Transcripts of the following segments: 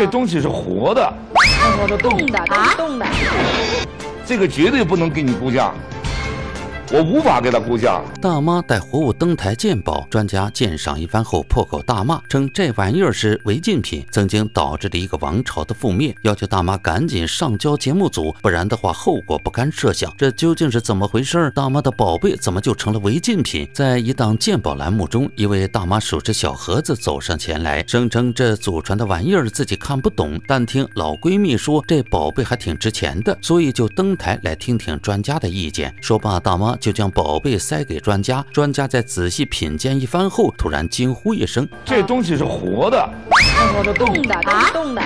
这东西是活的，活的动的啊动的，这个绝对不能给你估价。我无法给他估价。大妈带活物登台鉴宝，专家鉴赏一番后破口大骂，称这玩意儿是违禁品，曾经导致了一个王朝的覆灭，要求大妈赶紧上交节目组，不然的话后果不堪设想。这究竟是怎么回事？大妈的宝贝怎么就成了违禁品？在一档鉴宝栏目中，一位大妈手持小盒子走上前来，声称这祖传的玩意儿自己看不懂，但听老闺蜜说这宝贝还挺值钱的，所以就登台来听听专家的意见。说罢，大妈。就将宝贝塞给专家，专家在仔细品鉴一番后，突然惊呼一声：“这东西是活的，活的动的啊，动的！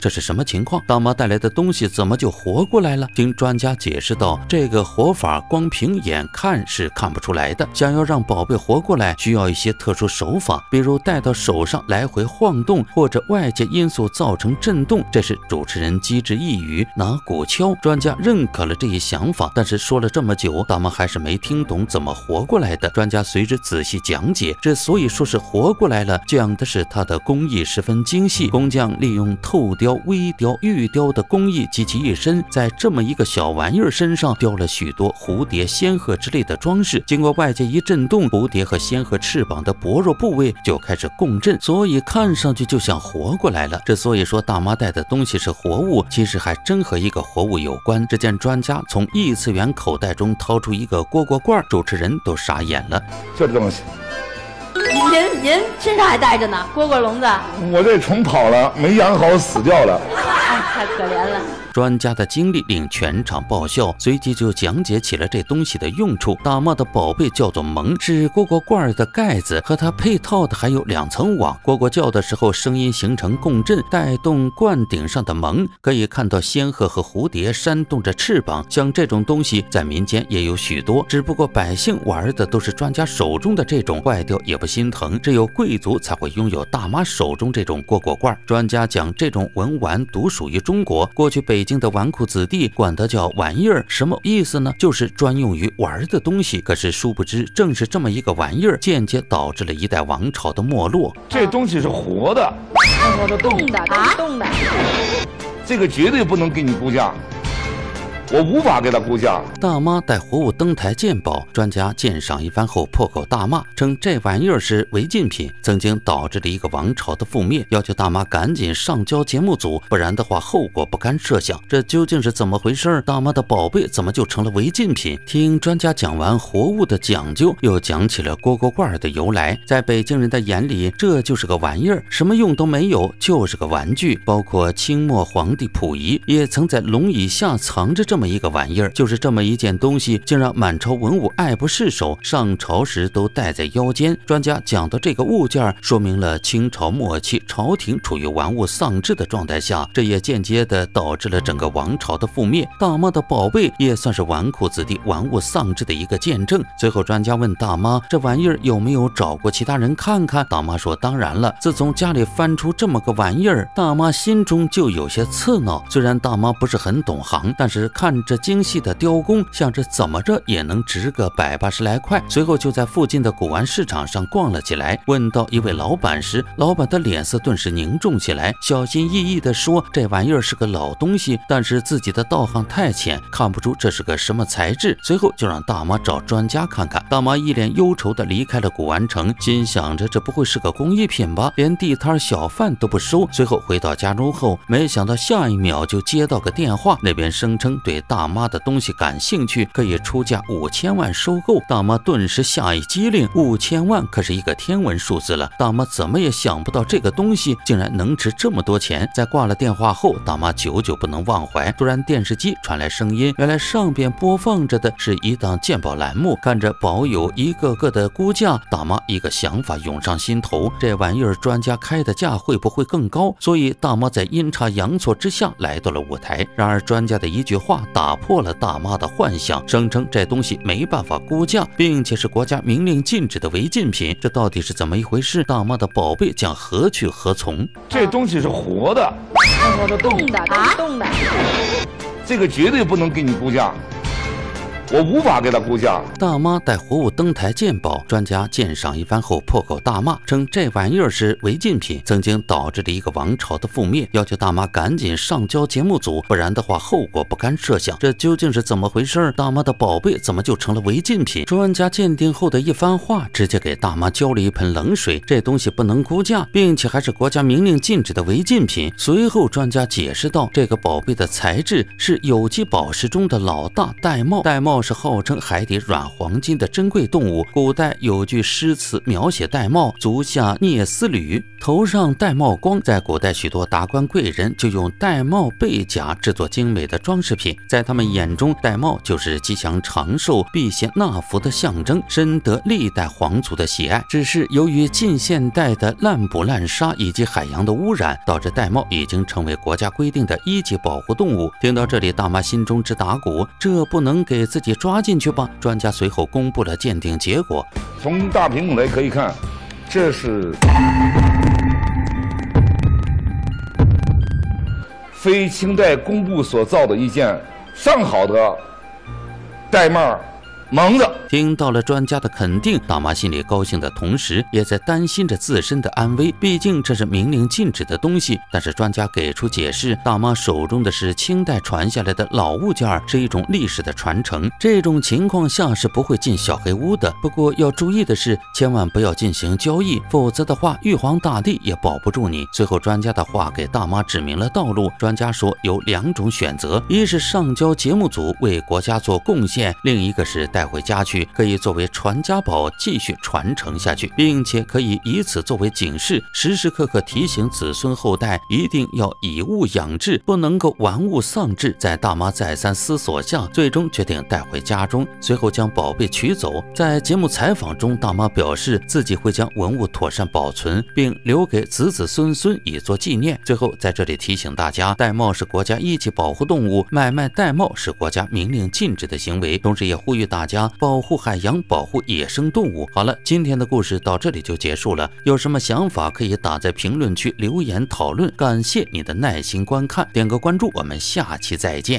这是什么情况？大妈带来的东西怎么就活过来了？”听专家解释道：“这个活法光凭眼看是看不出来的，想要让宝贝活过来，需要一些特殊手法，比如戴到手上来回晃动，或者外界因素造成震动。”这是主持人机智一语，拿鼓敲。专家认可了这一想法，但是说了这么久，大妈。还是没听懂怎么活过来的。专家随之仔细讲解，之所以说是活过来了，讲的是它的工艺十分精细。工匠利用透雕、微雕、玉雕的工艺集其一身，在这么一个小玩意儿身上雕了许多蝴蝶、仙鹤之类的装饰。经过外界一震动，蝴蝶和仙鹤翅膀的薄弱部位就开始共振，所以看上去就像活过来了。之所以说大妈带的东西是活物，其实还真和一个活物有关。只见专家从异次元口袋中掏出。一个蝈蝈罐，主持人都傻眼了。这东西，您您身上还带着呢，蝈蝈笼子。我这虫跑了，没养好，死掉了。哎，太可怜了。专家的经历令全场爆笑，随即就讲解起了这东西的用处。大妈的宝贝叫做萌，是蝈蝈罐的盖子，和它配套的还有两层网。蝈蝈叫的时候，声音形成共振，带动罐顶上的萌。可以看到仙鹤和蝴蝶扇动着翅膀。像这种东西在民间也有许多，只不过百姓玩的都是专家手中的这种，坏掉也不心疼。只有贵族才会拥有大妈手中这种蝈蝈罐。专家讲，这种文玩独属于中国，过去北。北京的纨绔子弟管它叫玩意儿，什么意思呢？就是专用于玩的东西。可是殊不知，正是这么一个玩意儿，间接导致了一代王朝的没落。这东西是活的，活的动的啊，动的，这个绝对不能给你估价。我无法给他估价。大妈带活物登台鉴宝，专家鉴赏一番后破口大骂，称这玩意儿是违禁品，曾经导致了一个王朝的覆灭，要求大妈赶紧上交节目组，不然的话后果不堪设想。这究竟是怎么回事？大妈的宝贝怎么就成了违禁品？听专家讲完活物的讲究，又讲起了蝈蝈罐的由来。在北京人的眼里，这就是个玩意儿，什么用都没有，就是个玩具。包括清末皇帝溥仪也曾在龙椅下藏着这么。这么一个玩意儿，就是这么一件东西，竟让满朝文武爱不释手，上朝时都戴在腰间。专家讲到这个物件，说明了清朝末期朝廷处于玩物丧志的状态下，这也间接的导致了整个王朝的覆灭。大妈的宝贝也算是纨绔子弟玩物丧志的一个见证。最后，专家问大妈，这玩意儿有没有找过其他人看看？大妈说，当然了。自从家里翻出这么个玩意儿，大妈心中就有些刺挠。虽然大妈不是很懂行，但是看。看这精细的雕工，想着怎么着也能值个百八十来块。随后就在附近的古玩市场上逛了起来，问到一位老板时，老板的脸色顿时凝重起来，小心翼翼地说：“这玩意儿是个老东西，但是自己的道行太浅，看不出这是个什么材质。”随后就让大妈找专家看看。大妈一脸忧愁地离开了古玩城，心想着这不会是个工艺品吧？连地摊小贩都不收。随后回到家中后，没想到下一秒就接到个电话，那边声称对。大妈的东西感兴趣，可以出价五千万收购。大妈顿时吓一机灵，五千万可是一个天文数字了。大妈怎么也想不到这个东西竟然能值这么多钱。在挂了电话后，大妈久久不能忘怀。突然电视机传来声音，原来上边播放着的是一档鉴宝栏目。看着宝友一个个的估价，大妈一个想法涌上心头：这玩意儿专家开的价会不会更高？所以大妈在阴差阳错之下来到了舞台。然而专家的一句话。打破了大妈的幻想，声称这东西没办法估价，并且是国家明令禁止的违禁品。这到底是怎么一回事？大妈的宝贝将何去何从？这东西是活的，活的动的啊，动的，这个绝对不能给你估价。我无法给他估价。大妈带活物登台鉴宝，专家鉴赏一番后破口大骂，称这玩意儿是违禁品，曾经导致了一个王朝的覆灭，要求大妈赶紧上交节目组，不然的话后果不堪设想。这究竟是怎么回事？大妈的宝贝怎么就成了违禁品？专家鉴定后的一番话，直接给大妈浇了一盆冷水。这东西不能估价，并且还是国家明令禁止的违禁品。随后专家解释道，这个宝贝的材质是有机宝石中的老大玳瑁，玳瑁是号称海底软黄金的珍贵动物。古代有句诗词描写玳瑁：足下蹑丝履，头上玳瑁光。在古代，许多达官贵人就用玳瑁贝甲制作精美的装饰品，在他们眼中，玳瑁就是吉祥长寿、避邪纳福的象征，深得历代皇族的喜爱。只是由于近现代的滥捕滥杀以及海洋的污染，导致玳瑁已经成为国家规定的一级保护动物。听到这里，大妈心中直打鼓，这不能给自己抓进去吧？专家随后公布了鉴定结果。从大屏幕来可以看，这是非清代工部所造的一件上好的玳瑁蒙的。听到了专家的肯定，大妈心里高兴的同时，也在担心着自身的安危。毕竟这是明令禁止的东西。但是专家给出解释，大妈手中的是清代传下来的老物件，是一种历史的传承。这种情况下是不会进小黑屋的。不过要注意的是，千万不要进行交易，否则的话，玉皇大帝也保不住你。最后，专家的话给大妈指明了道路。专家说有两种选择：一是上交节目组为国家做贡献，另一个是带带回家去。可以作为传家宝继续传承下去，并且可以以此作为警示，时时刻刻提醒子孙后代一定要以物养志，不能够玩物丧志。在大妈再三思索下，最终决定带回家中，随后将宝贝取走。在节目采访中，大妈表示自己会将文物妥善保存，并留给子子孙孙以作纪念。最后在这里提醒大家，玳瑁是国家一级保护动物，买卖玳瑁是国家明令禁止的行为，同时也呼吁大家家保。护海洋，保护野生动物。好了，今天的故事到这里就结束了。有什么想法可以打在评论区留言讨论。感谢你的耐心观看，点个关注，我们下期再见。